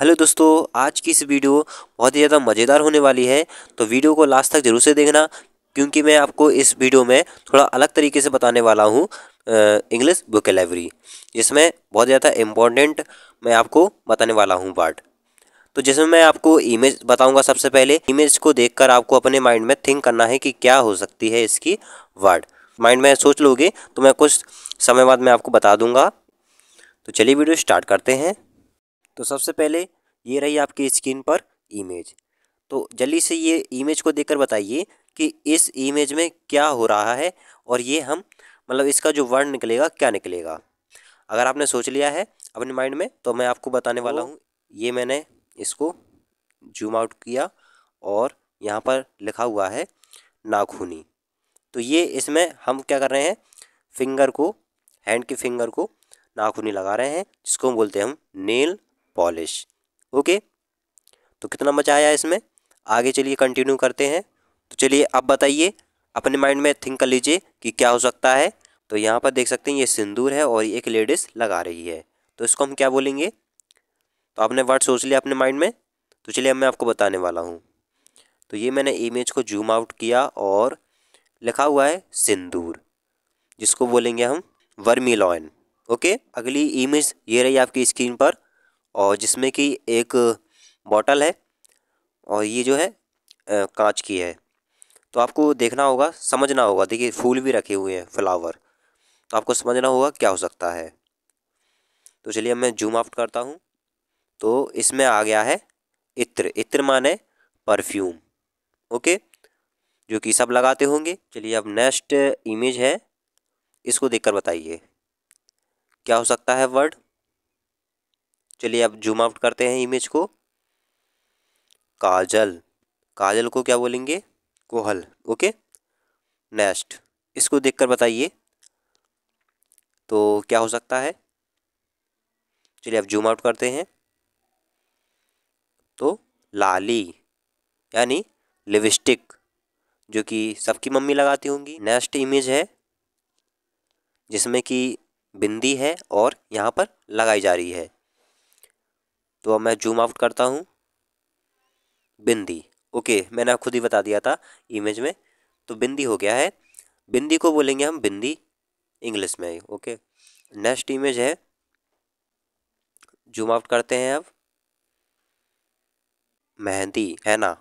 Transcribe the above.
Hello दोस्तों, आज की इस वीडियो बहुत ही ज़्यादा मज़ेदार होने वाली है तो वीडियो को लास्ट तक ज़रूर से देखना, क्योंकि मैं आपको इस वीडियो में थोड़ा अलग तरीके से बताने वाला हूँ इंग्लिश बुकेलेवरी जिसमें बहुत ज़्यादा इम्पोर्टेंट मैं आपको बताने वाला हूँ पार्ट तो जिसमें मैं आपको इमेज बताऊँगा सबसे पहले इमेज को देखकर आपको अपने माइंड में थिंक करना है कि क्या हो सकती है इसकी वर्ड माइंड में सोच लोगे तो मैं कुछ समय बाद मैं आपको बता दूँगा। तो चलिए वीडियो स्टार्ट करते हैं। तो सबसे पहले ये रही आपकी स्क्रीन पर इमेज। तो जल्दी से ये इमेज को देखकर बताइए कि इस इमेज में क्या हो रहा है और ये हम मतलब इसका जो वर्ड निकलेगा क्या निकलेगा। अगर आपने सोच लिया है अपने माइंड में तो मैं आपको बताने वाला हूँ। ये मैंने इसको जूम आउट किया और यहाँ पर लिखा हुआ है नाखूनी। तो ये इसमें हम क्या कर रहे हैं फिंगर को हैंड के फिंगर को नाखूनी लगा रहे हैं जिसको हम बोलते हैं हम नेल पॉलिश। ओके? तो कितना मज़ा आया इसमें? आगे चलिए कंटिन्यू करते हैं। तो चलिए अब बताइए, अपने माइंड में थिंक कर लीजिए कि क्या हो सकता है। तो यहाँ पर देख सकते हैं ये सिंदूर है और एक लेडीज़ लगा रही है। तो इसको हम क्या बोलेंगे? तो आपने वर्ड सोच लिया अपने माइंड में? तो चलिए अब मैं आपको बताने वाला हूँ। तो ये मैंने इमेज को जूम आउट किया और लिखा हुआ है सिंदूर, जिसको बोलेंगे हम वर्मिलॉइन ओके? अगली इमेज ये रही आपकी स्क्रीन पर। और जिसमें कि एक बॉटल है और ये जो है कांच की है। तो आपको देखना होगा, समझना होगा। देखिए, फूल भी रखे हुए हैं, फ्लावर। तो आपको समझना होगा क्या हो सकता है। तो चलिए मैं जूम आउट करता हूँ। तो इसमें आ गया है इत्र। इत्र माने परफ्यूम। ओके? जो कि सब लगाते होंगे। चलिए, अब नेक्स्ट इमेज है। इसको देखकर बताइए। क्या हो सकता है वर्ड? चलिए अब जूम आउट करते हैं इमेज को। काजल। काजल को क्या बोलेंगे? कोहल। ओके? नेक्स्ट इसको देखकर बताइए। तो क्या हो सकता है? चलिए अब जूम आउट करते हैं। तो लाली, यानी लिपस्टिक, जो कि सबकी मम्मी लगाती होंगी। नेक्स्ट इमेज है, जिसमें कि बिंदी है और यहाँ पर लगाई जा रही है। तो अब मैं जूम आउट करता हूँ। बिंदी ओके मैंने खुद ही बता दिया था इमेज में। तो बिंदी हो गया है। बिंदी को बोलेंगे हम बिंदी इंग्लिश में ओके नेक्स्ट इमेज है। जूम आउट करते हैं अब। मेहंदी, है ना?